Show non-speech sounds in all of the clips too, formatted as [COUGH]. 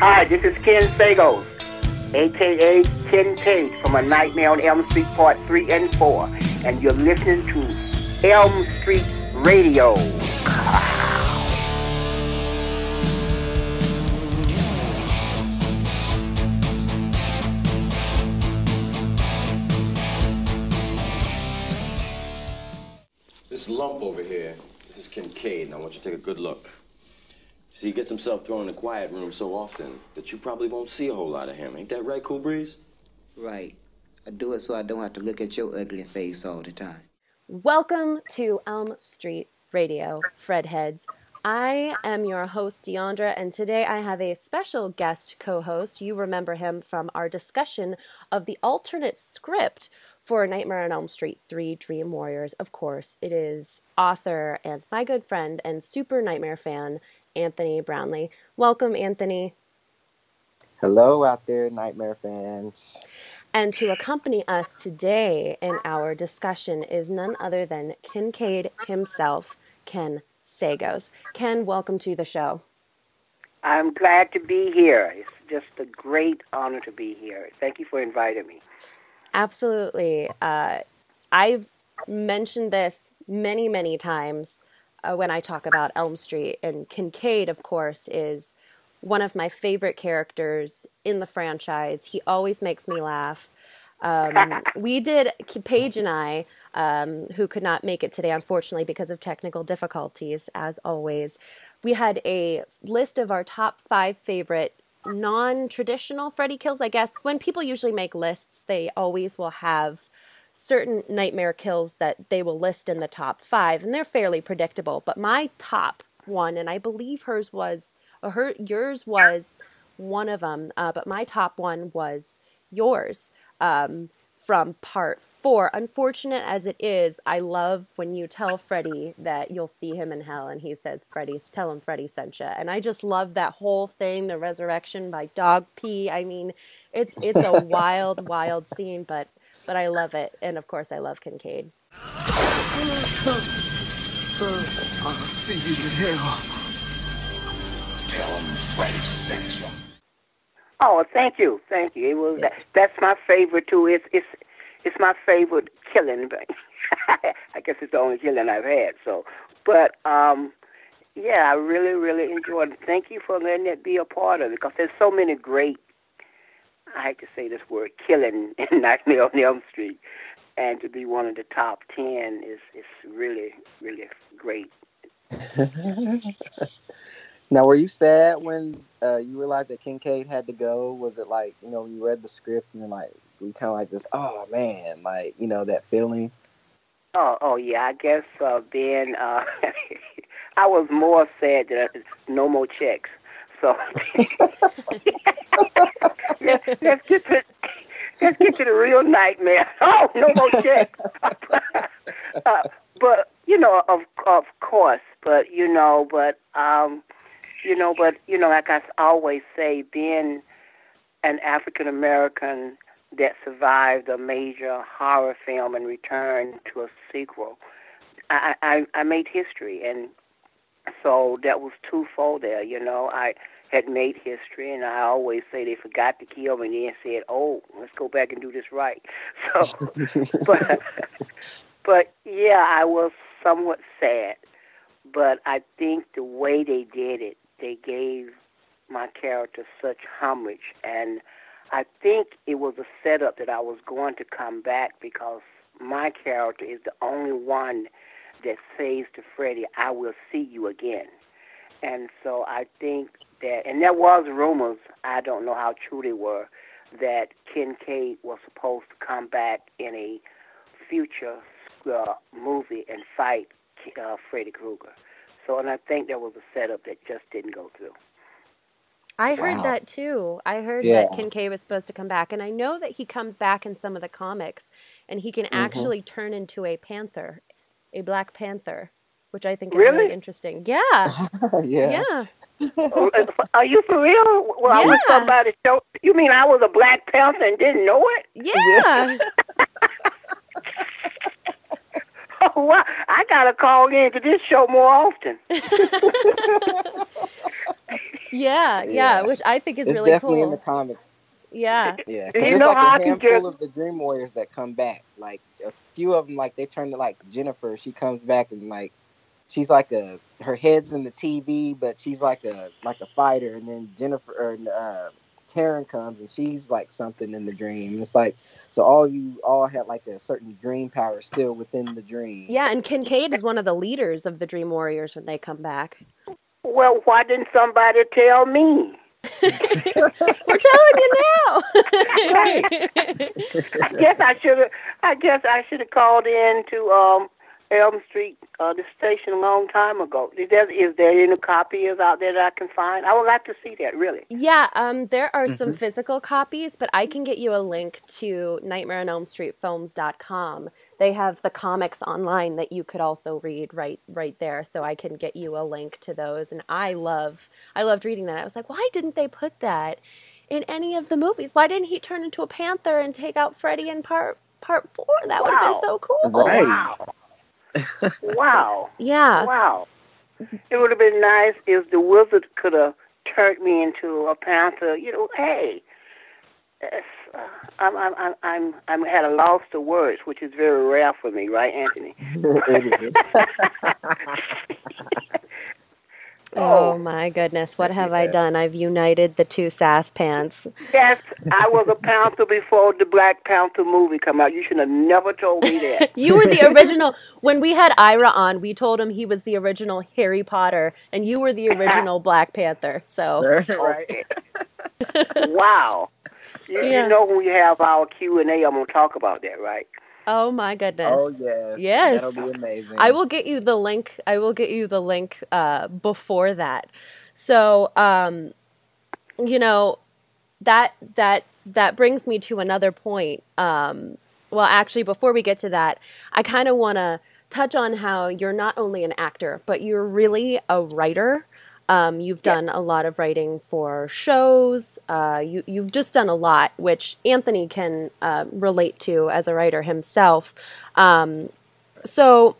Hi, this is Ken Sagoes, aka Kincaid from A Nightmare on Elm Street Part 3 and 4. And you're listening to Elm Street Radio. This lump over here, this is Kincaid, and I want you to take a good look. See, he gets himself thrown in the quiet room so often that you probably won't see a whole lot of him. Ain't that right, Cool Breeze? Right. I do it so I don't have to look at your ugly face all the time. Welcome to Elm Street Radio, Fred Heads. I am your host, Deandra, and today I have a special guest co host. You remember him from our discussion of the alternate script for Nightmare on Elm Street 3 Dream Warriors. Of course, it is author and my good friend and super Nightmare fan, Anthony Brownlee. Welcome, Anthony. Hello, out there, Nightmare fans. And to accompany us today in our discussion is none other than Kincaid himself, Ken Sagoes. Ken, welcome to the show. I'm glad to be here. It's just a great honor to be here. Thank you for inviting me. Absolutely. Uh, I've mentioned this many, many times uh, when I talk about Elm Street, and Kincaid, of course, is one of my favorite characters in the franchise. He always makes me laugh. Um, [LAUGHS] we did Paige and I, um, who could not make it today, unfortunately, because of technical difficulties, as always. We had a list of our top five favorite non-traditional Freddy kills. I guess when people usually make lists, they always will have certain nightmare kills that they will list in the top five, and they're fairly predictable. But my top one, and I believe hers was, or her yours was one of them, uh, but my top one was yours um, from part four. Unfortunate as it is, I love when you tell Freddy that you'll see him in hell, and he says, "Freddy, tell him Freddy sent you." And I just love that whole thing, the resurrection by dog pee. I mean, it's it's a [LAUGHS] wild, wild scene, but but I love it, and of course, I love Kincaid. I'll you hell. Tell him Freddy sent you. Oh, thank you, thank you. It was that, that's my favorite too. It's it's it's my favorite killing. But [LAUGHS] I guess it's the only killing I've had. So, but um, yeah, I really really enjoyed it. Thank you for letting it be a part of it because there's so many great. I hate to say this word, killing [LAUGHS] in Nightmare on Elm Street, and to be one of the top ten is is really really great. [LAUGHS] now, were you sad when uh, you realized that Kincaid had to go? Was it like you know you read the script and you're like we kind of like this? Oh man, like you know that feeling. Oh, oh yeah. I guess uh, then uh, [LAUGHS] I was more sad that no more checks. So let's, let's get to let's get to the real nightmare. [LAUGHS] Oh, no more checks. [LAUGHS] uh, but you know, of of course, but you know, but um, you know, but you know, like I always say, being an African American that survived a major horror film and returned to a sequel, I, I I made history, and so that was twofold there. You know, I had made history, and I always say they forgot to kill me, and then said, "Oh, let's go back and do this right." [LAUGHS] So, [LAUGHS] but but yeah, I was somewhat sad, but I think the way they did it, they gave my character such homage, and I think it was a setup that I was going to come back because my character is the only one that says to Freddy, "I will see you again." And so I think that, and there was rumors, I don't know how true they were, that Kincaid was supposed to come back in a future uh, movie and fight uh, Freddy Krueger. So, and I think there was a setup that just didn't go through. I heard Wow. that too. I heard Yeah. that Kincaid was supposed to come back, and I know that he comes back in some of the comics, and he can actually turn into a panther, a black panther, which I think is really, Really? interesting. Yeah, [LAUGHS] yeah. yeah. Oh, Are you for real? Well, I was Yeah. somebody show. You mean I was a Black Panther and didn't know it? Yeah. [LAUGHS] Oh, wow. I gotta call in to this show more often. [LAUGHS] Yeah, yeah, Yeah. which I think is it's really definitely in cool. the comics. Yeah. [LAUGHS] Yeah, 'cause You there's know like how I a can handful just- of the Dream Warriors that come back. Like a few of them, like they turn to like Jennifer. She comes back and like she's like a her head's in the TV, but she's like a like a fighter. And then Jennifer or uh, Taryn comes and she's like something in the dream. It's like so all you all had like a certain dream power still within the dream. Yeah, and Kincaid is one of the leaders of the Dream Warriors when they come back. Well, why didn't somebody tell me? We're telling you now. I guess I should have. I guess I should have called in to um, Elm Street, uh, the station, a long time ago. Is there, is there any copies out there that I can find? I would like to see that. Really. yeah, um, there are some physical copies, but I can get you a link to Nightmare on Elm Street Films.com. They have the comics online that you could also read right right there. So I can get you a link to those. And I love I loved reading that. I was like, why didn't they put that in any of the movies? Why didn't he turn into a panther and take out Freddy in part part four? That would have Wow. been so cool. Right. Wow. Wow. Yeah. Wow. It would have been nice if the wizard could have turned me into a panther. You know, hey, it's, uh, I'm, I'm, I'm, I'm, I'm at a loss of words, which is very rare for me, right, Anthony? [LAUGHS] [LAUGHS] it is. [LAUGHS] Oh Oh. my goodness, what have I done? I've united the two sass pants. Yes, I was a panther before the Black Panther movie come out. You should have never told me that. [LAUGHS] You were the original. When we had Ira on, we told him he was the original Harry Potter, and you were the original [LAUGHS] Black Panther. So, [LAUGHS] right. wow. You, Yeah. you know when we have our Q and A, I'm gonna talk about that, right? Oh my goodness. Oh yes. Yes. That'll be amazing. I will get you the link. I will get you the link uh, before that. So, um, you know, that that that brings me to another point. Um, well, actually, before we get to that, I kind of want to touch on how you're not only an actor, but you're really a writer. Um, you've done a lot of writing for shows. Uh, you, you've just done a lot, which Anthony can uh, relate to as a writer himself. Um, so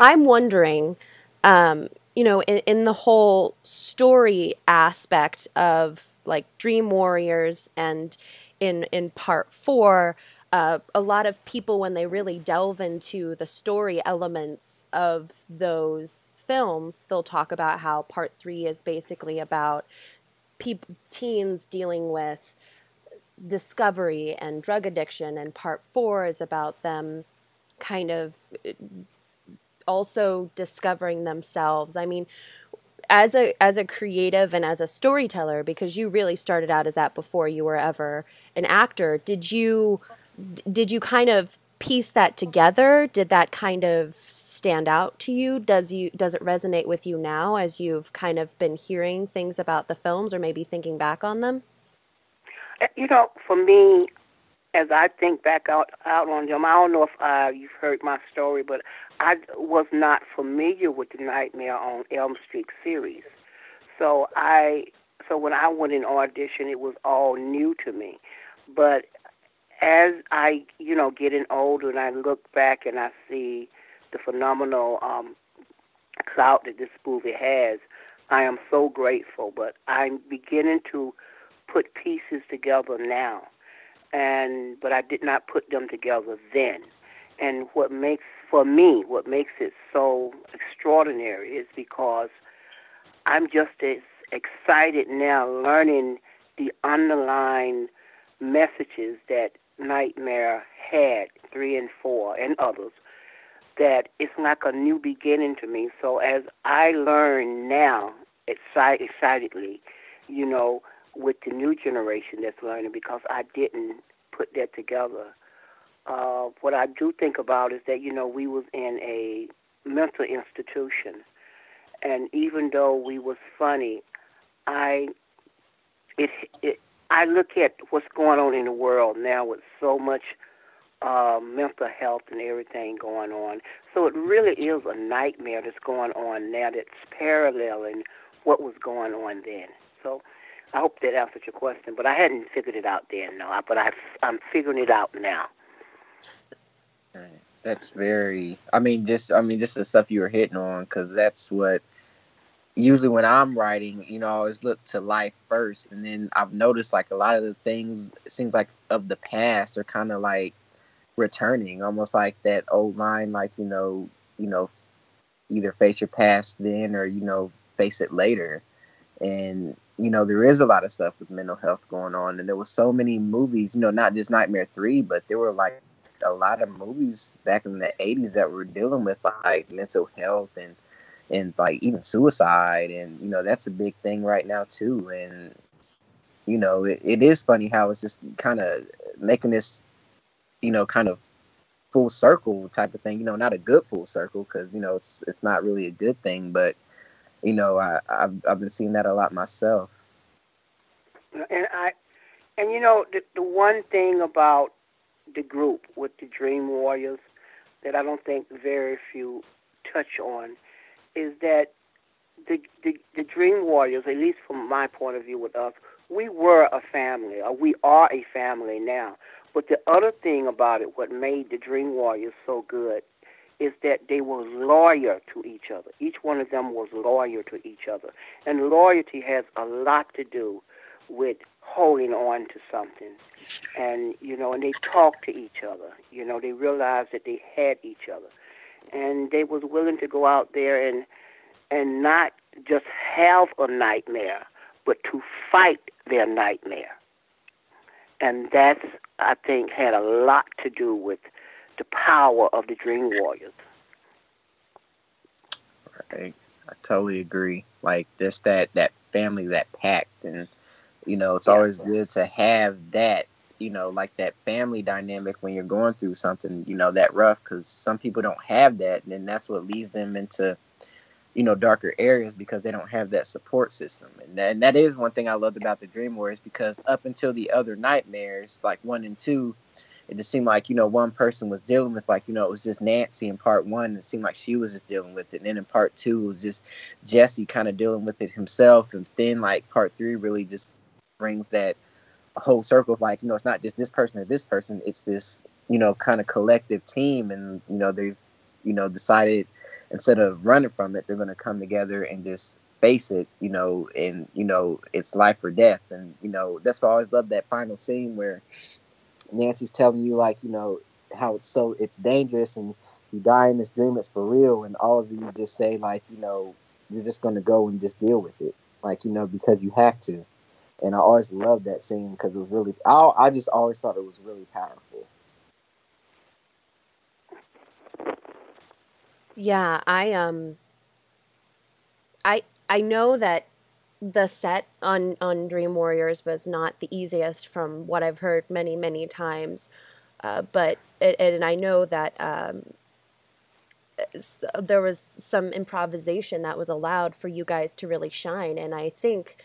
I'm wondering, um, you know, in, in the whole story aspect of like Dream Warriors and in in part four, uh, a lot of people when they really delve into the story elements of those films, they'll talk about how part three is basically about teens dealing with discovery and drug addiction, and part four is about them kind of uh, also discovering themselves. I mean, as a as a creative and as a storyteller, because you really started out as that before you were ever an actor. Did you did you kind of piece that together? Did that kind of stand out to you? Does you does it resonate with you now as you've kind of been hearing things about the films or maybe thinking back on them? Uh, You know, for me, as I think back out out on them, I don't know if uh, you've heard my story, but I was not familiar with the Nightmare on Elm Street series. So I, so when I went in audition, it was all new to me. But as I, you know, getting older and I look back and I see the phenomenal um, clout that this movie has, I am so grateful. But I'm beginning to put pieces together now, and but I did not put them together then. And what makes for me, what makes it so extraordinary is because I'm just as excited now learning the underlying messages that Nightmare had, three and four, and others, that it's like a new beginning to me. So as I learn now, excite, excitedly, you know, with the new generation that's learning, because I didn't put that together. Uh, what I do think about is that you know we was in a mental institution, and even though we was funny, I it it I look at what's going on in the world now with so much uh, mental health and everything going on. So it really is a nightmare that's going on now that's paralleling what was going on then. So I hope that answered your question, but I hadn't figured it out then, no. But I've, I'm figuring it out now. That's very. I mean, just I mean, just the stuff you were hitting on, because that's what usually when I'm writing, you know, I always look to life first, and then I've noticed like a lot of the things seems like of the past are kind of like returning, almost like that old line, like you know, you know, either face your past then or you know face it later, and you know there is a lot of stuff with mental health going on, and there was so many movies, you know, not just Nightmare Three, but there were like a lot of movies back in the 80s that were dealing with like mental health and and like even suicide and you know that's a big thing right now too. And you know it, it is funny how it's just kind of making this you know kind of full circle type of thing you know not a good full circle because you know it's it's not really a good thing but you know I I've, I've been seeing that a lot myself. And I and you know the the one thing about the group with the Dream Warriors that I don't think very few touch on is that the, the the Dream Warriors, at least from my point of view with us, we were a family, or we are a family now. But the other thing about it, what made the Dream Warriors so good, is that they were loyal to each other. Each one of them was loyal to each other, and loyalty has a lot to do with holding on to something. And you know, and they talked to each other. You know, they realized that they had each other and they was willing to go out there and and not just have a nightmare, but to fight their nightmare. And that's I think had a lot to do with the power of the Dream Warriors. Right. I totally agree. Like just that that family, that pact, and you know, it's yeah. always good to have that you know, like that family dynamic when you're going through something, you know, that rough, because some people don't have that, and then that's what leads them into, you know, darker areas because they don't have that support system. And that, and that is one thing I loved about the Dream Warriors because up until the other nightmares, like one and two, it just seemed like you know one person was dealing with like you know it was just Nancy in part one. It seemed like she was just dealing with it, and then in part two it was just Jesse kind of dealing with it himself, and then like part three really just brings that whole circle of like you know it's not just this person or this person it's this you know kind of collective team and you know they've you know decided instead of running from it they're going to come together and just face it you know and you know it's life or death and you know that's why i always love that final scene where nancy's telling you like you know how it's so it's dangerous and you die in this dream it's for real and all of you just say like you know you're just going to go and just deal with it like you know because you have to and I always loved that scene because it was really. I I just always thought it was really powerful. Yeah, I um. I I know that the set on on Dream Warriors was not the easiest from what I've heard many many times, uh, but it, and I know that um, there was some improvisation that was allowed for you guys to really shine, and I think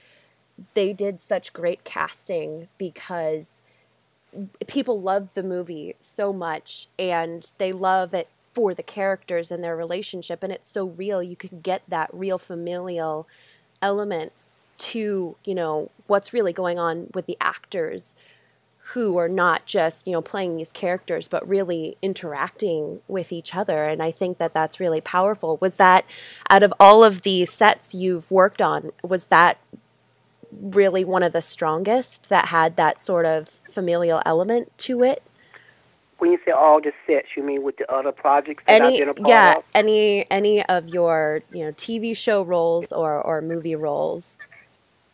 they did such great casting because people love the movie so much and they love it for the characters and their relationship. And it's so real. You can get that real familial element to you know what's really going on with the actors who are not just you know playing these characters but really interacting with each other. And i think that that's really powerful. Was that out of all of the sets you've worked on was that really one of the strongest that had that sort of familial element to it. When you say all the sets, you mean with the other projects that any, I've been a part yeah, of? any any of your you know TV show roles or or movie roles.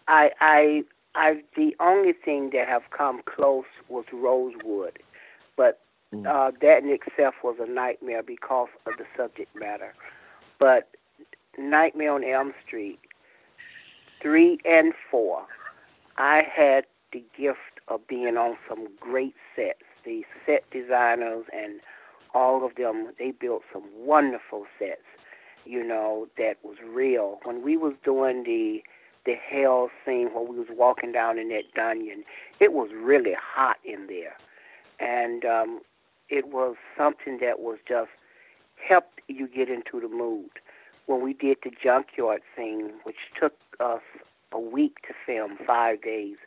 I I I the only thing that have come close was Rosewood, but mm. uh, that in itself was a nightmare because of the subject matter. But Nightmare on Elm Street three and four, I had the gift of being on some great sets. The set designers and all of them, they built some wonderful sets, you know, that was real. When we was doing the the hell scene where we was walking down in that dungeon, it was really hot in there. And um it was something that was just helped you get into the mood when we did the junkyard scene, which took us a week to film, five days,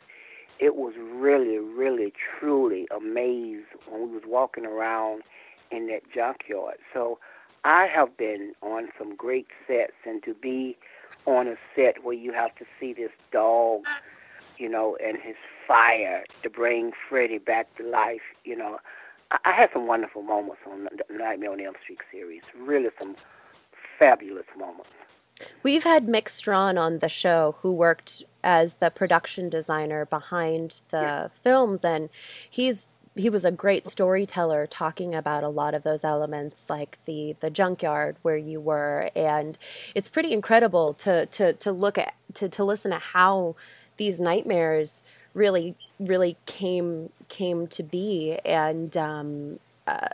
it was really, really, truly amazed when we was walking around in that junkyard. So I have been on some great sets, and to be on a set where you have to see this dog, you know, and his fire to bring Freddy back to life, you know, I, I had some wonderful moments on the Nightmare on Elm Street series. Really, some fabulous moment. We've had Mick Strawn on the show who worked as the production designer behind the Yeah. films and he's he was a great storyteller talking about a lot of those elements like the the junkyard where you were and it's pretty incredible to to to look at to to listen to how these nightmares really really came came to be and um uh,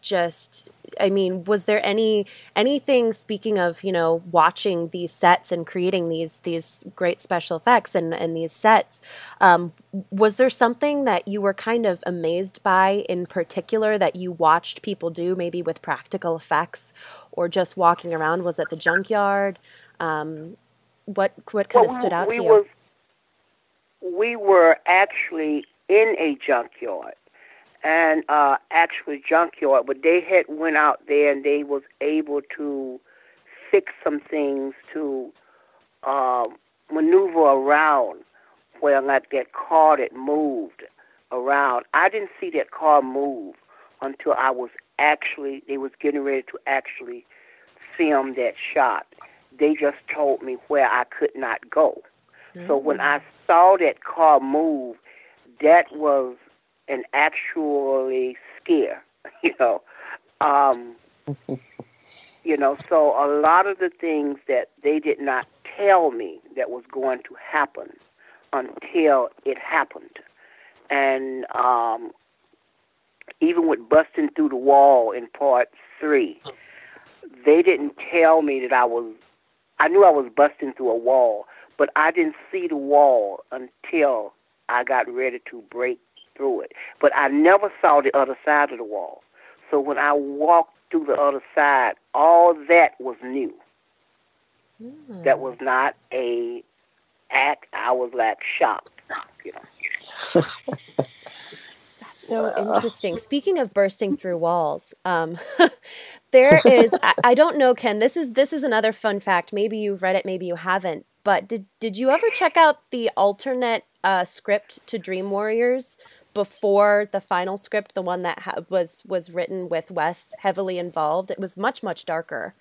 just i mean was there any anything speaking of you know watching these sets and creating these these great special effects and and these sets um, was there something that you were kind of amazed by in particular that you watched people do maybe with practical effects or just walking around? Was it the junkyard? Um, what what kind of stood out we to you? Was, we were actually in a junkyard, and uh, actually junkyard, but they had went out there and they was able to fix some things to uh, maneuver around where like that car that moved around. I didn't see that car move until I was actually they was getting ready to actually film that shot. They just told me where I could not go. So when I saw that car move, that was an actually scare, [LAUGHS] you know. Um, [LAUGHS] you know, so a lot of the things that they did not tell me that was going to happen until it happened. And um, even with busting through the wall in part three, they didn't tell me that I was, I knew I was busting through a wall, but I didn't see the wall until I got ready to break through it. But I never saw the other side of the wall. So when I walked through the other side, all that was new. That was not a act. I was like shocked, [LAUGHS] you know. That's so interesting. Speaking of bursting through walls, um, [LAUGHS] there is I, I don't know, Ken. This is this is another fun fact. Maybe you've read it, maybe you haven't. But did did you ever check out the alternate uh, script to Dream Warriors before the final script, the one that ha- was was written with Wes heavily involved? It was much much darker.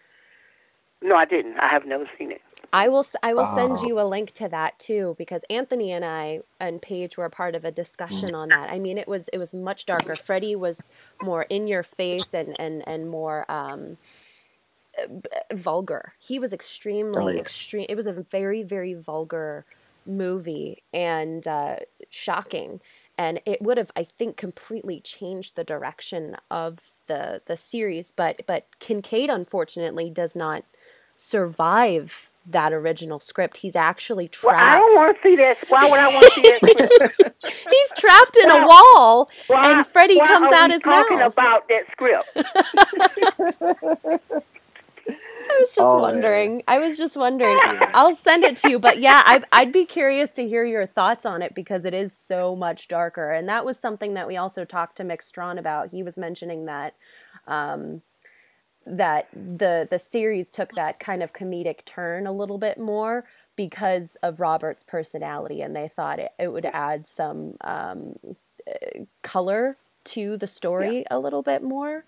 No, I didn't. I have never seen it. I will. s- I will send you a link to that too, because Anthony and I and Paige were a part of a discussion on that. I mean, it was it was much darker. Freddy was more in your face and and and more um, uh, vulgar. He was extremely extreme. It was a very very vulgar movie and uh, shocking. And it would have, I think, completely changed the direction of the the series. But but Kincaid, unfortunately, does not survive that original script. He's actually Well, I trapped. don't want to see that. Why would I want to see that? script? [LAUGHS] He's trapped in a wall, Why, and Freddy why comes are out we his talking mouth. about that script. [LAUGHS] [LAUGHS] I was just Oh, man. wondering. I was just wondering. I'll send it to you, but yeah, I, I'd be curious to hear your thoughts on it because it is so much darker, and that was something that we also talked to Mick Strawn about. He was mentioning that. Um, that the the series took that kind of comedic turn a little bit more because of Robert's personality, and they thought it, it would add some um, uh, color to the story a little bit more.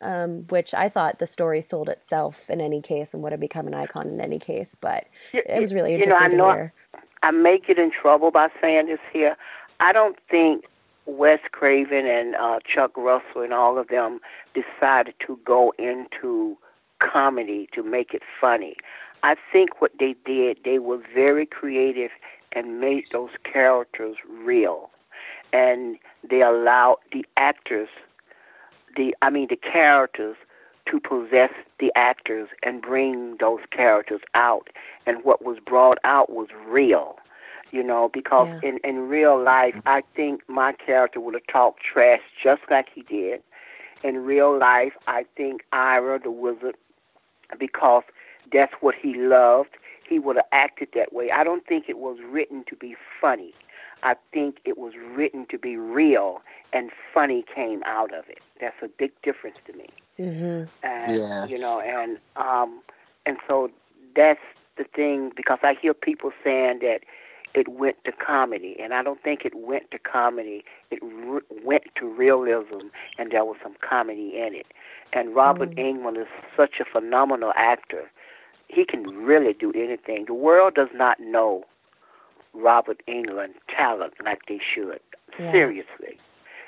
Um, which I thought the story sold itself in any case and would have become an icon in any case. But it was really You know, interesting I know-. I may get in trouble by saying this here. I don't think Wes Craven and uh, Chuck Russell and all of them decided to go into comedy to make it funny. I think what they did, they were very creative and made those characters real. And they allowed the actors, the I mean the characters, to possess the actors and bring those characters out. And what was brought out was real, you know, because Yeah. in, in real life, I think my character would have talked trash just like he did. In real life, I think Ira, the wizard, because that's what he loved, he would have acted that way. I don't think it was written to be funny. I think it was written to be real, and funny came out of it. That's a big difference to me. Mm-hmm. And Yeah. you know, and um, and so that's the thing because I hear people saying that it went to comedy, and I don't think it went to comedy. It re- went to realism, and there was some comedy in it. And Robert Mm. Englund is such a phenomenal actor. He can really do anything. The world does not know Robert Englund talent like they should. Yeah. Seriously.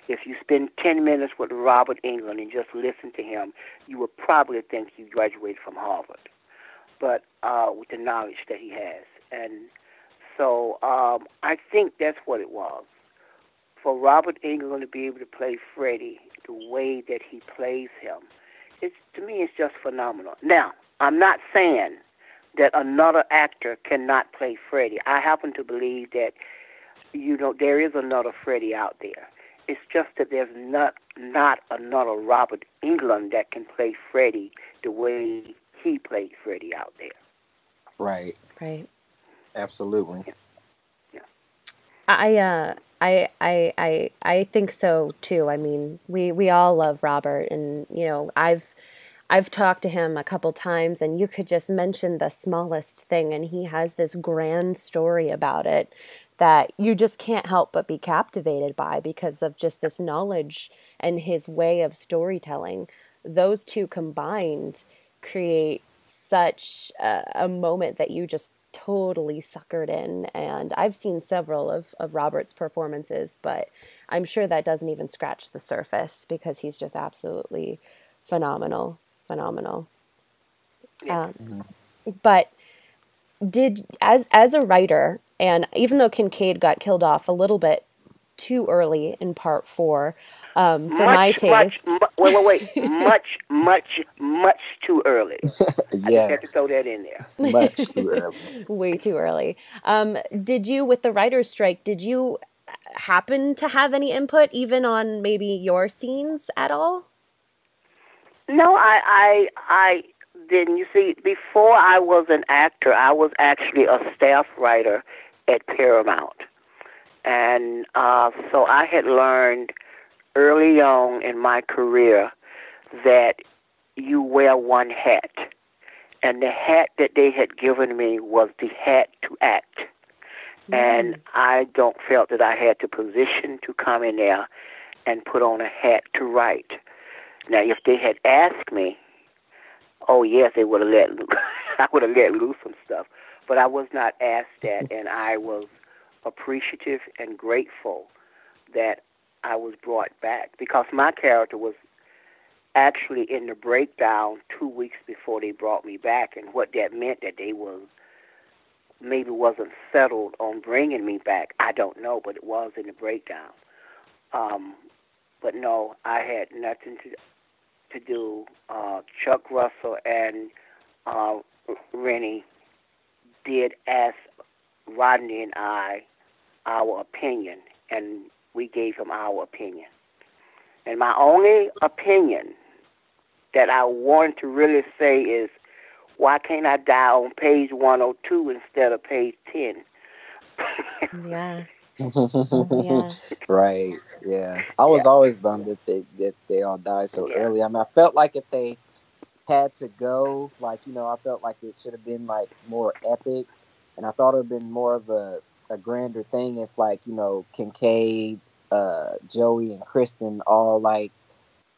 If you spend 10 minutes with Robert Englund and just listen to him, you would probably think he graduated from Harvard. But uh, with the knowledge that he has. And so um, I think that's what it was. For Robert Englund to be able to play Freddy the way that he plays him, it's to me it's just phenomenal. Now, I'm not saying that another actor cannot play Freddy. I happen to believe that you know there is another Freddy out there. It's just that there's not not another Robert Englund that can play Freddy the way he played Freddy out there. Right. Right. Absolutely. Yeah. I uh I I I I think so too. I mean, we we all love Robert and you know, I've I've talked to him a couple times and you could just mention the smallest thing and he has this grand story about it that you just can't help but be captivated by because of just this knowledge and his way of storytelling. Those two combined create such a, a moment that you just totally suckered in and i've seen several of, of robert's performances but i'm sure that doesn't even scratch the surface because he's just absolutely phenomenal phenomenal um, but did as as a writer and even though kincaid got killed off a little bit too early in part four um, for my much, much, taste mu- wait, wait, wait. [LAUGHS] much, much, much too early. [LAUGHS] I just yeah. had to throw that in there. [LAUGHS] Much too early. way too early. Um, did you, with the writer's strike, did you happen to have any input even on maybe your scenes at all? No, I, I, I didn't. You see, before I was an actor, I was actually a staff writer at Paramount, and uh, so I had learned early on in my career that you wear one hat, and the hat that they had given me was the hat to act. And I don't felt that I had the position to come in there and put on a hat to write. Now, if they had asked me, oh yes, they would have let loose. [LAUGHS] I would have let loose some stuff, but I was not asked that, [LAUGHS] and I was appreciative and grateful that I was brought back because my character was actually in the breakdown two weeks before they brought me back, and what that meant that they was maybe wasn't settled on bringing me back. I don't know, but it was in the breakdown. Um, but no, I had nothing to to do. Uh, Chuck Russell and uh, Renny did ask Rodney and I our opinion, and we gave him our opinion. And my only opinion that I want to really say is, why can't I die on page 102 instead of page 10? [LAUGHS] Yeah, yeah. [LAUGHS] right. Yeah. I was Yeah. always bummed that they that they all died so Yeah. early. I mean, I felt like if they had to go, like you know, I felt like it should have been like more epic, and I thought it would have been more of a a grander thing if like you know Kincaid, uh, Joey, and Kristen all like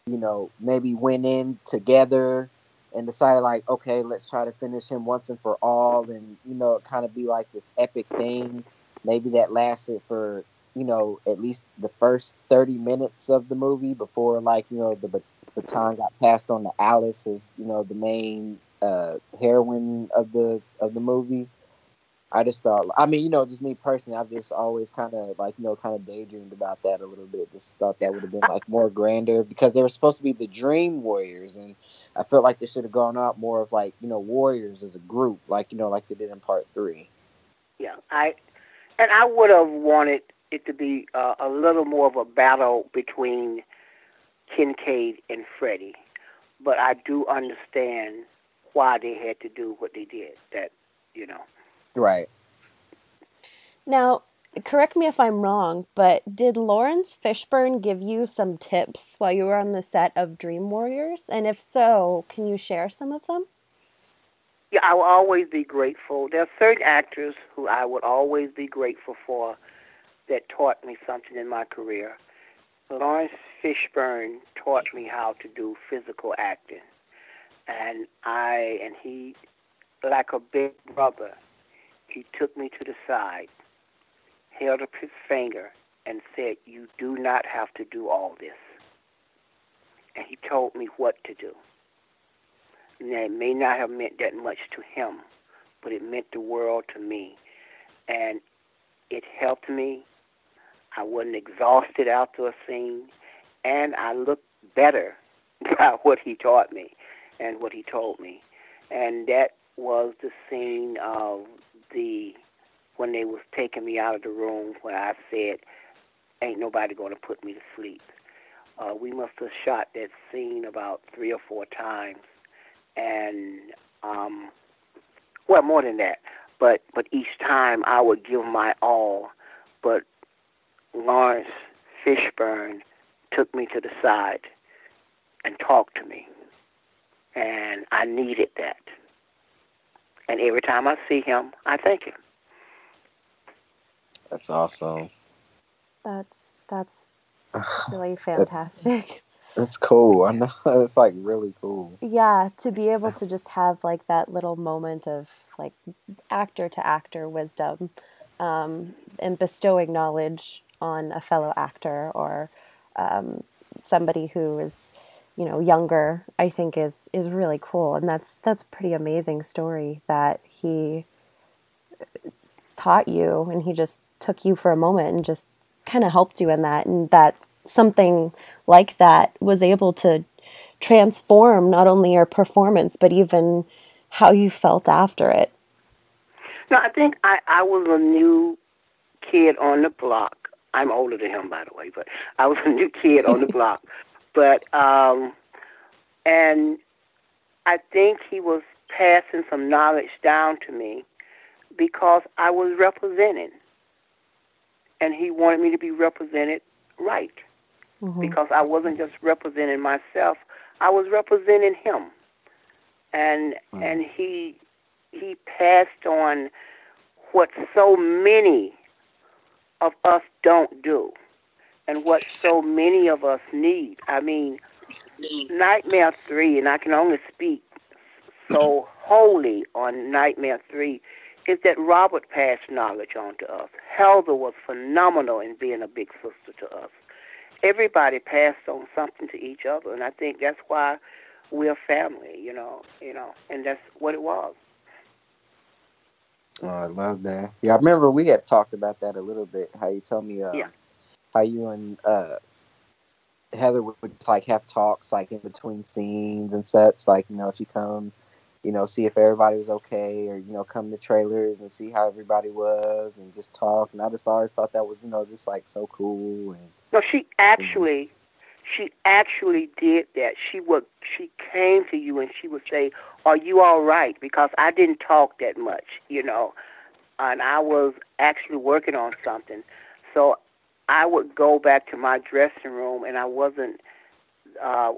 you know maybe went in together and decided like okay let's try to finish him once and for all and you know kind of be like this epic thing maybe that lasted for you know at least the first 30 minutes of the movie before like you know the bat- baton got passed on to alice as you know the main uh heroine of the of the movie. I just thought i mean you know just me personally i've just always kind of like you know kind of daydreamed about that a little bit. Just thought that would have been like more grander because they were supposed to be the dream warriors and i felt like they should have gone out more of like you know warriors as a group like you know like they did in part three. Yeah, I and I would have wanted it to be uh, a little more of a battle between Kincaid and Freddy, but I do understand why they had to do what they did. That you know, right Now, correct me if I'm wrong, but did Laurence Fishburne give you some tips while you were on the set of Dream Warriors? And if so, can you share some of them? Yeah, I will always be grateful. There are certain actors who I would always be grateful for that taught me something in my career. Laurence Fishburne taught me how to do physical acting. And I and he like a big brother, he took me to the side, held up his finger, and said, You do not have to do all this. And he told me what to do. And it may not have meant that much to him, but it meant the world to me. And it helped me. I wasn't exhausted after a scene, and I looked better [LAUGHS] by what he taught me and what he told me. And that was the scene of the when they was taking me out of the room where I said, "Ain't nobody going to put me to sleep." Uh, we must have shot that scene about three or four times, and um, well, more than that. But but each time I would give my all. But Laurence Fishburne took me to the side and talked to me, and I needed that. And every time I see him, I thank him. That's awesome. That's that's [SIGHS] really fantastic. That's cool. I know [LAUGHS] it's like really cool. Yeah, to be able to just have like that little moment of like actor to actor wisdom um, and bestowing knowledge on a fellow actor or um, somebody who is you know younger i think is is really cool and that's that's pretty amazing story that he taught you and he just took you for a moment and just kind of helped you in that and that something like that was able to transform not only your performance but even how you felt after it. No i think i i was a new kid on the block. I'm older than him by the way but i was a new kid on the [LAUGHS] block. But um, and I think he was passing some knowledge down to me because I was represented, and he wanted me to be represented right mm-hmm. because I wasn't just representing myself; I was representing him, and mm-hmm. and he he passed on what so many of us don't do and what so many of us need. I mean, Nightmare 3, and I can only speak so wholly on Nightmare 3, is that Robert passed knowledge on to us. Heather was phenomenal in being a big sister to us. Everybody passed on something to each other, and I think that's why we're family, you know, you know, and that's what it was. Oh, I love that. Yeah, I remember we had talked about that a little bit. How you told me, uh, yeah how you and uh, Heather would, would like have talks like in between scenes and such. Like you know, if you come, you know, see if everybody was okay, or you know, come to trailers and see how everybody was, and just talk. And I just always thought that was you know just like so cool. And no, she actually. She actually did that. She would she came to you and she would say, "Are you all right?" Because I didn't talk that much, you know, and I was actually working on something. So I would go back to my dressing room and I wasn't uh,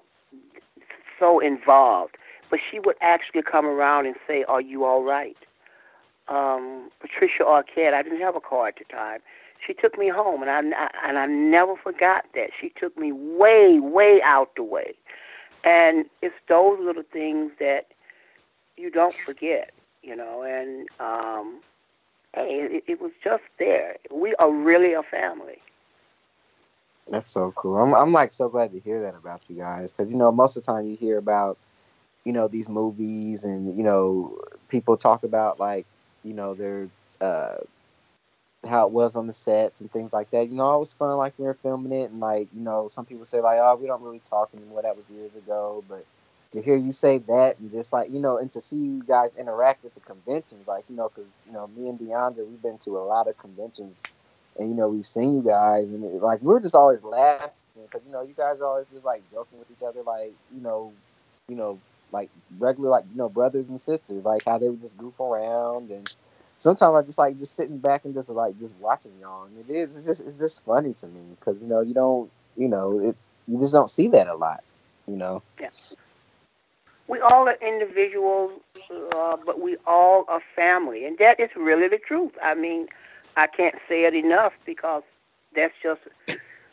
so involved. But she would actually come around and say, Are you all right? Um, Patricia Arquette, I didn't have a car at the time. She took me home, and I, and I never forgot that. She took me way, way out the way. And it's those little things that you don't forget, you know. And um, hey, it, it was just there. We are really a family. That's so cool. I'm I'm like so glad to hear that about you guys because you know most of the time you hear about you know these movies and you know people talk about like you know their uh how it was on the sets and things like that. You know, it was fun like we were filming it and like you know some people say like oh we don't really talk anymore that was years ago but to hear you say that and just like you know and to see you guys interact with the conventions like you know because you know me and Deandra we've been to a lot of conventions and you know we've seen you guys, and it, like we're just always laughing because you know you guys are always just like joking with each other, like you know, you know, like regular like you know brothers and sisters, like how they would just goof around and sometimes I just like just sitting back and just like just watching y'all, and it is it's just it's just funny to me because you know you don't you know it you just don't see that a lot, you know. Yeah. We all are individuals, uh, but we all are family, and that is really the truth. I mean, I can't say it enough because that's just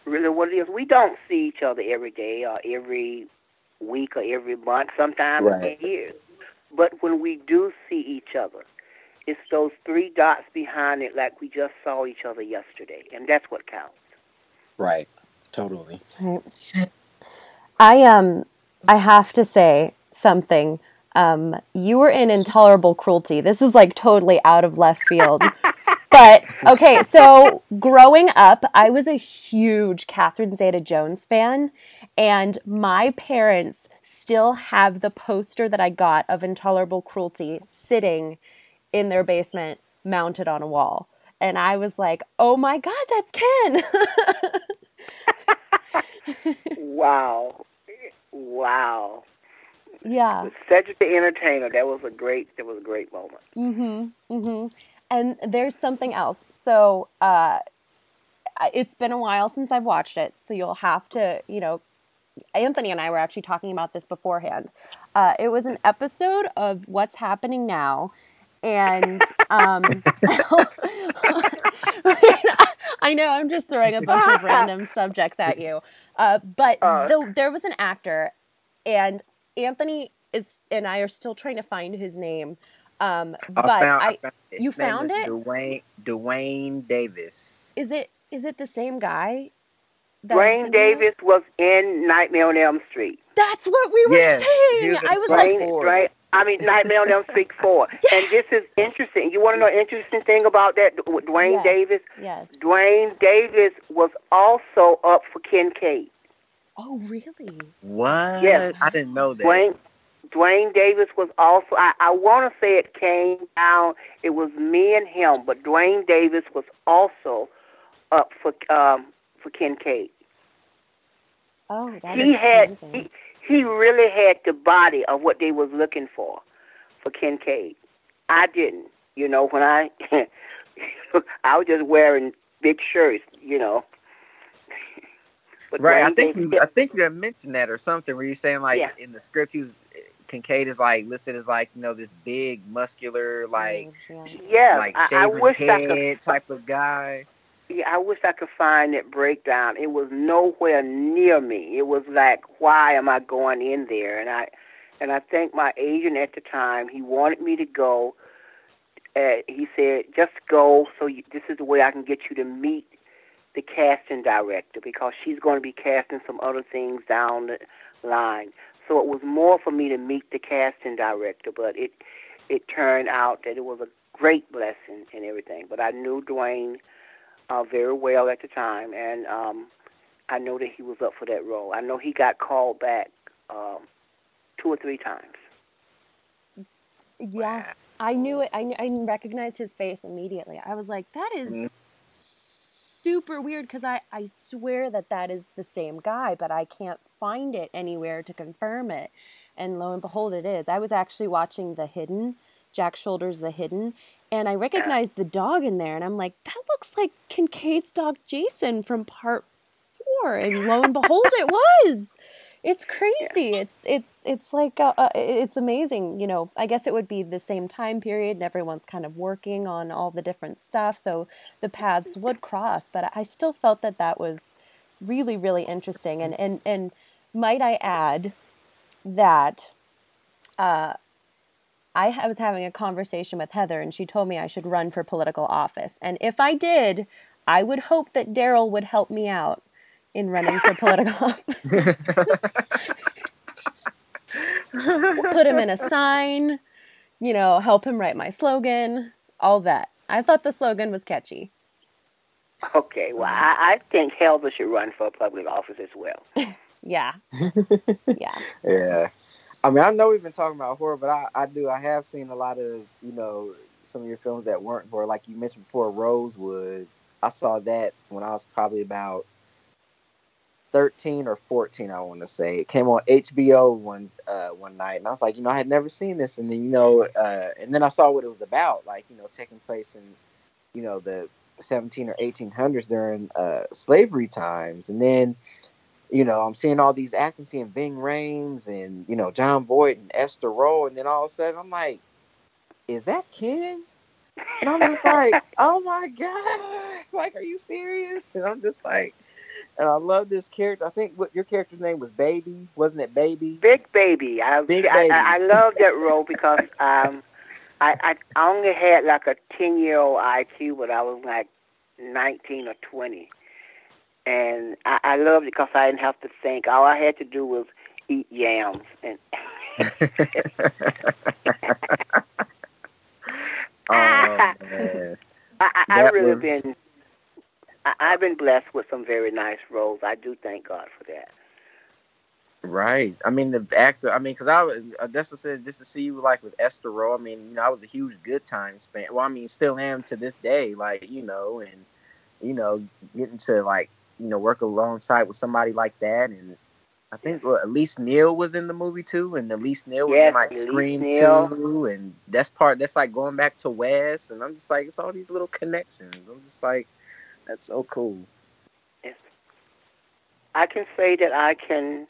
really what it is. We don't see each other every day or every week or every month, sometimes Right. years. But when we do see each other, it's those three dots behind it, like we just saw each other yesterday, and that's what counts. Right. Totally. Right. I um I have to say something. Um, you were in Intolerable Cruelty. This is like totally out of left field. [LAUGHS] but okay, so growing up, I was a huge Catherine Zeta Jones fan, and my parents still have the poster that I got of Intolerable Cruelty sitting in their basement, mounted on a wall. And I was like, "Oh my God, that's Ken!" [LAUGHS] Wow, wow. yeah. Cedric the Entertainer. That was a great. That was a great moment. Mm-hmm. Mm-hmm. And there's something else. So uh, it's been a while since I've watched it, so you'll have to, you know, Anthony and I were actually talking about this beforehand. Uh, it was an episode of What's Happening Now, and um, [LAUGHS] I know I'm just throwing a bunch of random [LAUGHS] subjects at you, uh, but Uh. though there was an actor, and Anthony is and I are still trying to find his name. Um, but I, found it. you His name found it? Dwayne Dwayne Davis. is it is it the same guy? that Dwayne thinking of? Davis was in Nightmare on Elm Street. That's what we were Yes, saying. was I was Dwayne- like, right? I mean Nightmare on Elm Street four. Yes. [LAUGHS] And this is interesting. You want to know an interesting thing about that? with Dwayne yes, Davis. Yes. Dwayne Davis was also up for Kincaid. Oh, really? What? Yes. I didn't know that. Dwayne Dwayne Davis was also. I, I want to say it came down. It was me and him, but Dwayne Davis was also up for um for Kincaid. Oh, that he is had amazing. he, he really had the body of what they was looking for for Kincaid. I didn't. You know, when I [LAUGHS] I was just wearing big shirts, you know. [LAUGHS] But Right. I think Davis- you, I think you had mentioned that or something where you're saying like Yeah. in the script he was Kincaid is like listed as like you know this big muscular like yeah, like I, I shaven wish I could head type of guy. Yeah, I wish I could find that breakdown. It was nowhere near me. It was like, why am I going in there? And I, and I think my agent at the time, he wanted me to go. Uh, he said, just go. So you, this is the way I can get you to meet the casting director because she's going to be casting some other things down the line. So it was more for me to meet the casting director, but it, it turned out that it was a great blessing and everything. But I knew Dwayne uh, very well at the time, and um, I know that he was up for that role. I know he got called back um, two or three times. Yeah, I knew it. I, kn- I recognized his face immediately. I was like, that is Mhm. Super weird because I, I swear that that is the same guy, but I can't find it anywhere to confirm it. And lo and behold, it is. I was actually watching The Hidden, Jack Sholder's The Hidden, and I recognized the dog in there, and I'm like, that looks like Kincaid's dog Jason from part four. And lo and behold, it was. It's crazy. It's it's it's like uh, uh, it's amazing. You know, I guess it would be the same time period, and everyone's kind of working on all the different stuff, so the paths would cross. But I still felt that that was really really interesting. And and and might I add that uh, I was having a conversation with Heather, and she told me I should run for political office. And if I did, I would hope that Daryl would help me out in running for political [LAUGHS] office. Put him in a sign, you know, help him write my slogan, all that. I thought the slogan was catchy. Okay, well, I, I think Helva should run for a public office as well. [LAUGHS] Yeah. [LAUGHS] yeah. Yeah. I mean, I know we've been talking about horror, but I, I do. I have seen a lot of, you know, some of your films that weren't horror. Like you mentioned before, Rosewood. I saw that when I was probably about 13 or 14, I want to say. It came on HBO one uh, one night, and I was like, you know, I had never seen this, and then you know, uh, and then I saw what it was about, like you know, taking place in you know the 17 or 1800s during uh, slavery times, and then you know, I'm seeing all these actors, seeing Ving Rhames and you know Jon Voight and Esther Rolle, and then all of a sudden I'm like, is that Ken? And I'm just like, [LAUGHS] oh my god, [LAUGHS] like, are you serious? And I'm just like, and I love this character. I think what your character's name was Baby, wasn't it? Baby. Big Baby. I, Big I, Baby. I, I love that role because um, I, I only had like a ten year old IQ, but I was like nineteen or twenty, and I, I loved it because I didn't have to think. All I had to do was eat yams, and [LAUGHS] [LAUGHS] oh man. I, I, I really was- been. I, I've been blessed with some very nice roles. I do thank God for that. Right. I mean, the actor. I mean, because I was. uh, what I said. Just to see you like with Esther Rolle. I mean, you know, I was a huge Good Times fan. Well, I mean, still am to this day. Like, you know, and you know, getting to like, you know, work alongside with somebody like that, and I think well, Elise Neal was in the movie too, and Elise Neal was Yes, in like Elise Scream Neal. too, and that's part. That's like going back to Wes, and I'm just like, it's all these little connections. I'm just like, that's so cool. Yes. I can say that I can,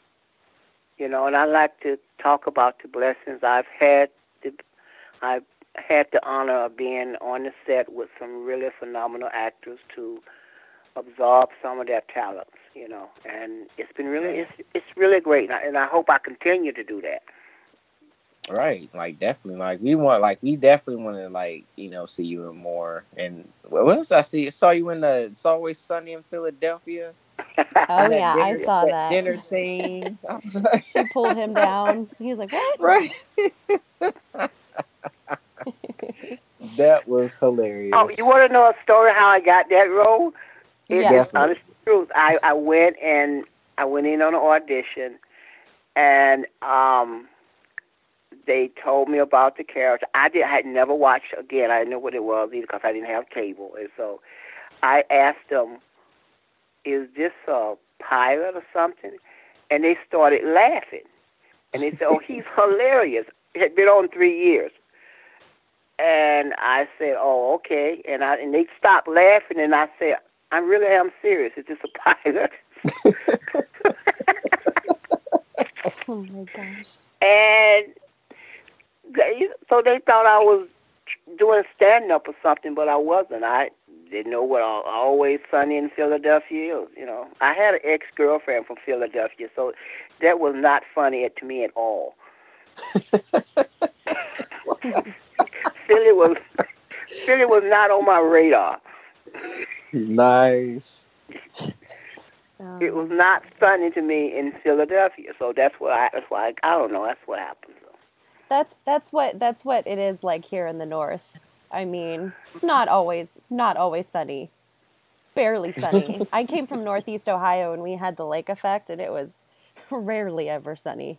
you know, and I like to talk about the blessings I've had. The, I've had the honor of being on the set with some really phenomenal actors to absorb some of their talents, you know, and it's been really, it's it's really great, and I, and I hope I continue to do that. Right, like definitely, like we want, like we definitely want to, like you know, see you in more. And what else I see? I Saw you in the It's Always Sunny in Philadelphia. [LAUGHS] Oh That yeah, I saw that. dinner scene. [LAUGHS] I was like, She pulled him down. He was like, "What?" [LAUGHS] right. that was hilarious. Oh, you want to know a story how I got that role? It's Yes. the honest truth. I, I went and I went in on an audition, and um, they told me about the character. I did. I had never watched again. I didn't know what it was either because I didn't have cable, and so I asked them, "Is this a pilot or something?" And they started laughing, and they said, "Oh, he's [LAUGHS] hilarious." It had been on three years. And I said, "Oh, okay." And I and they stopped laughing, and I said, "I really am serious. Is this a pilot?" [LAUGHS] [LAUGHS] Oh my gosh. and they, so they thought I was doing stand up or something, but I wasn't. I didn't know what Al- always sunny in Philadelphia is. You know, I had an ex girlfriend from Philadelphia, so that was not funny to me at all. [LAUGHS] Philly was Philly was not on my radar. nice. It was not funny to me in Philadelphia, so that's what I. That's why I, I don't know. That's what happened. That's that's what that's what it is like here in the north. I mean, it's not always not always sunny. Barely sunny. [LAUGHS] I came from northeast Ohio and we had the lake effect and it was rarely ever sunny.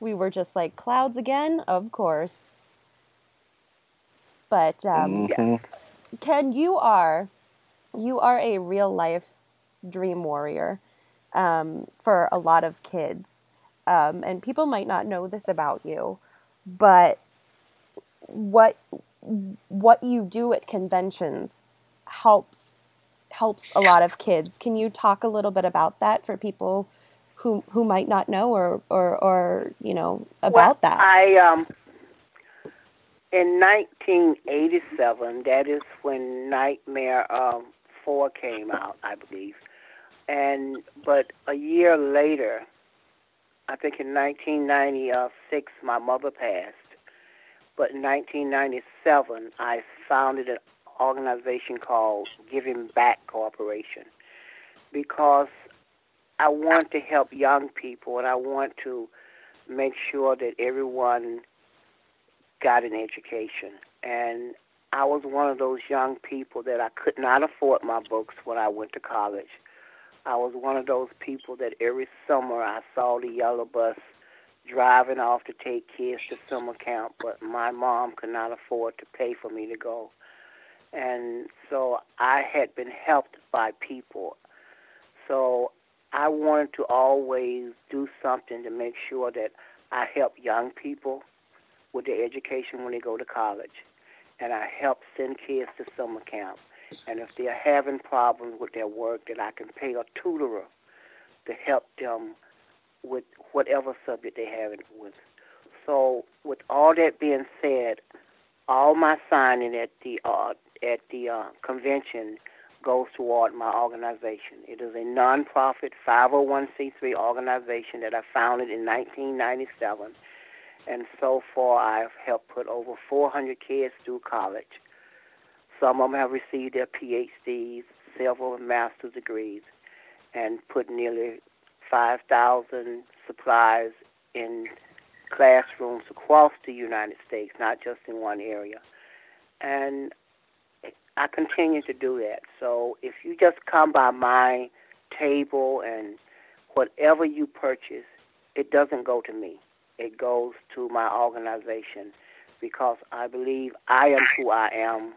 We were just like clouds again, of course. But um, Mhm. Ken, you are you are a real life dream warrior um, for a lot of kids, um, and people might not know this about you, but what what you do at conventions helps helps a lot of kids. Can you talk a little bit about that for people who who might not know or or, or you know about well, that? I um in 1987, that is when Nightmare um, 4 came out, I believe. And but a year later, I think in 1996, my mother passed. But in 1997, I founded an organization called Giving Back Corporation because I want to help young people and I want to make sure that everyone got an education. And I was one of those young people that I could not afford my books when I went to college. I was one of those people that every summer I saw the yellow bus driving off to take kids to summer camp, but my mom could not afford to pay for me to go. And so I had been helped by people. So I wanted to always do something to make sure that I help young people with their education when they go to college. And I help send kids to summer camp. And if they're having problems with their work, that I can pay a tutorer to help them with whatever subject they have it with. So, with all that being said, all my signing at the uh, at the uh, convention goes toward my organization. It is a nonprofit 501c3 organization that I founded in 1997, and so far I've helped put over 400 kids through college. Some of them have received their PhDs, several master's degrees, and put nearly 5,000 supplies in classrooms across the United States, not just in one area. And I continue to do that. So if you just come by my table and whatever you purchase, it doesn't go to me. It goes to my organization because I believe I am who I am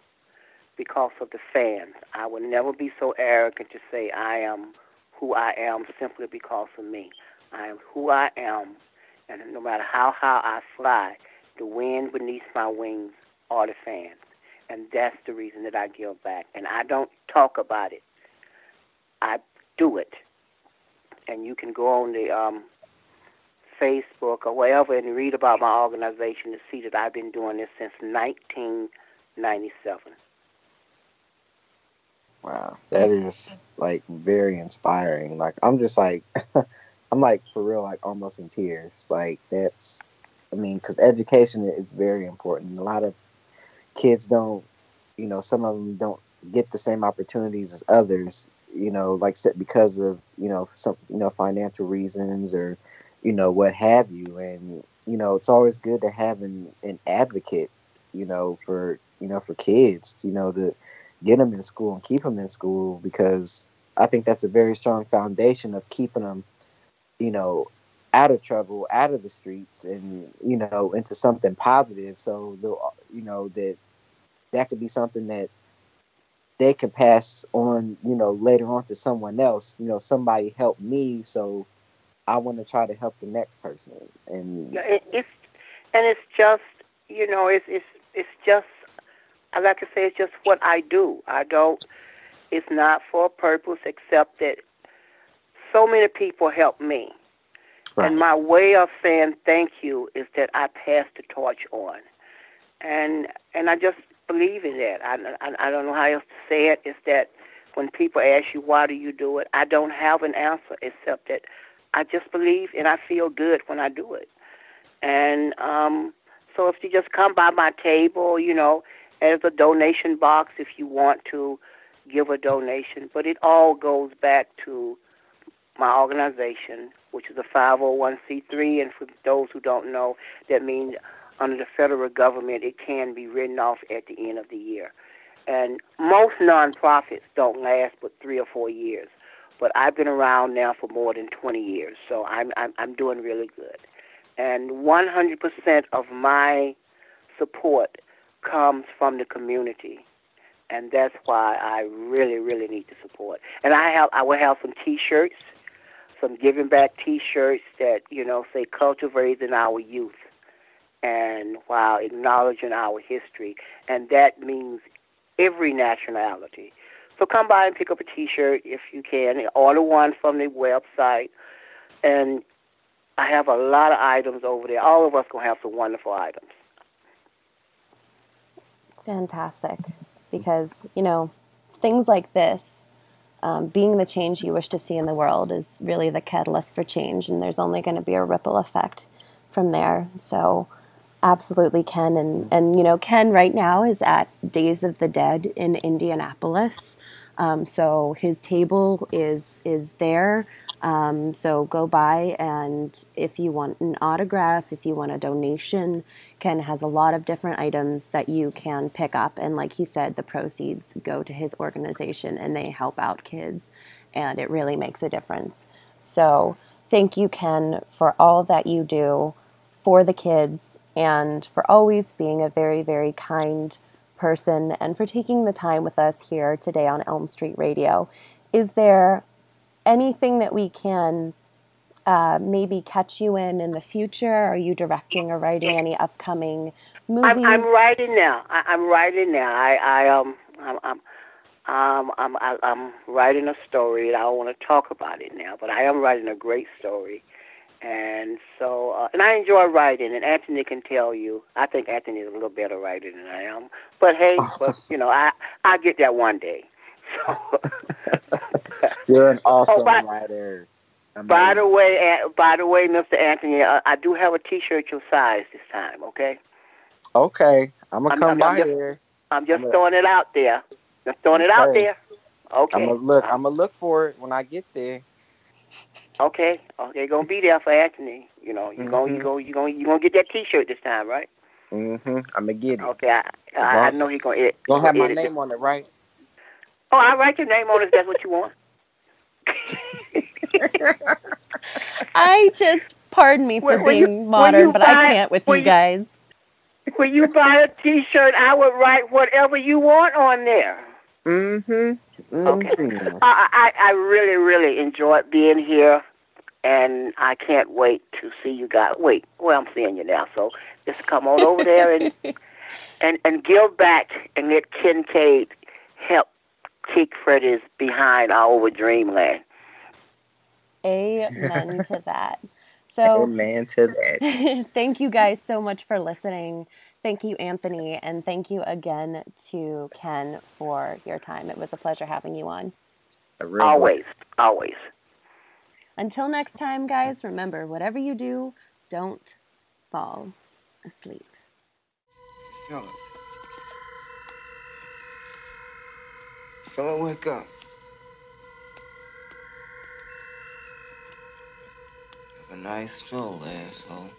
because of the fans. I will never be so arrogant to say I am who I am simply because of me. I am who I am, and no matter how high I fly, the wind beneath my wings are the fans and that's the reason that I give back. And I don't talk about it; I do it. And you can go on the um, Facebook or wherever and read about my organization to see that I've been doing this since 1997. Wow, that is like very inspiring. Like I'm just like, [LAUGHS] I'm like for real, like almost in tears. Like that's, I mean, because education is very important. A lot of kids don't, you know, some of them don't get the same opportunities as others, you know, like because of, you know, some, you know, financial reasons or, you know, what have you. And, you know, it's always good to have an, an advocate, you know, for, you know, for kids, you know, to get them in school and keep them in school because I think that's a very strong foundation of keeping them, you know, out of trouble, out of the streets, and you know, into something positive. So the you know that that could be something that they could pass on, you know, later on to someone else. You know, somebody helped me, so I want to try to help the next person. And it's and it's just you know, it's it's it's just like to say it's just what I do. I don't. It's not for a purpose except that so many people help me Right. And my way of saying thank you is that I pass the torch on, and and I just believe in that. I, I I don't know how else to say it. Is that when people ask you why do you do it, I don't have an answer except that I just believe and I feel good when I do it. And um, so if you just come by my table, you know, as a donation box if you want to give a donation, but it all goes back to my organization, which is a 501c3. And for those who don't know, that means under the federal government, it can be written off at the end of the year. And most nonprofits don't last but three or four years. But I've been around now for more than 20 years, so I'm I'm, I'm doing really good. And 100% of my support comes from the community and that's why I really, really need the support. And I have, I will have some T-shirts some giving back T-shirts that you know say cultivating our youth, and while acknowledging our history, and that means every nationality. So come by and pick up a T-shirt if you can. Order one from the website, and I have a lot of items over there. All of us gonna have some wonderful items. Fantastic, because you know things like this um, being the change you wish to see in the world is really the catalyst for change, and there's only going to be a ripple effect from there. So, absolutely, Ken, and and you know, Ken right now is at Days of the Dead in Indianapolis. Um, so his table is is there. Um, so go by and if you want an autograph, if you want a donation, Ken has a lot of different items that you can pick up. And like he said, the proceeds go to his organization and they help out kids, and it really makes a difference. So thank you, Ken, for all that you do for the kids and for always being a very, very kind person and for taking the time with us here today on Elm Street Radio. Is there anything that we can uh, maybe catch you in in the future? Are you directing or writing any upcoming movies? I'm, I'm writing now. I, I'm writing now. I, I um, I'm, I'm, um, I'm, I, I'm writing a story. and I don't want to talk about it now, but I am writing a great story. And so, uh, and I enjoy writing. And Anthony can tell you. I think Anthony is a little better writer than I am. But hey, [LAUGHS] but you know, I I get that one day. So, [LAUGHS] You're an [LAUGHS] awesome Oh, by- writer. by the way, by the way, Mr. Anthony, uh, I do have a T-shirt your size this time. Okay. Okay, I'm gonna I'm- come I'm- by I'm just- there. I'm just throwing it out there. Just throwing it out there. Okay. I'm gonna look. I'm gonna look for it when I get there. Okay. Okay. Gonna be there for Anthony. You know, you gonna you gonna you gonna you gonna get that T-shirt this time, right? Mm-hmm. I'm gonna get it. Okay. I, I, I know he gonna. Ed, he Gonna have my edit it. name on it, right? Oh, I write your name on it. If that's what you want. I just pardon me for When- when you- being modern, you but I can't with you you- guys. when you buy a T-shirt, I would write whatever you want on there. Mm-hmm. Okay. Uh, I, I I really really enjoyed being here, and I can't wait to see you guys. Wait, well I'm seeing you now, so just come on over there and [LAUGHS] and and give back and let Kincaid help kick Freddy's behind all over Dreamland. Amen to that. So, Amen to that. [LAUGHS] thank you guys so much for listening. Thank you, Anthony, and thank you again to Ken for your time. It was a pleasure having you on. A real Always, always. Until next time, guys, remember whatever you do, don't fall asleep. Fella. Fella, wake up. Have a nice stroll, asshole.